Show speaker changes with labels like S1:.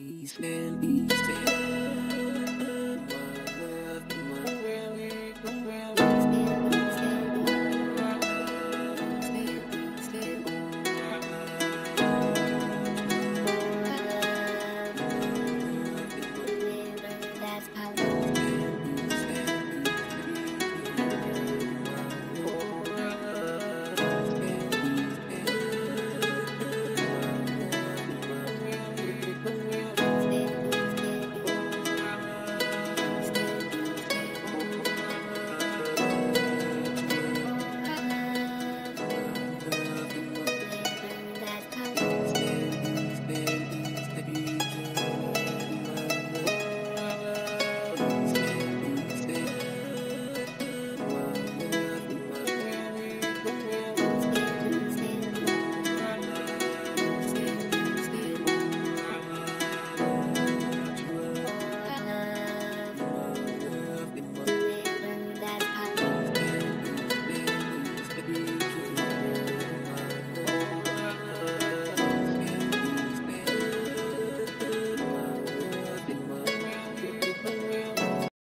S1: East and East.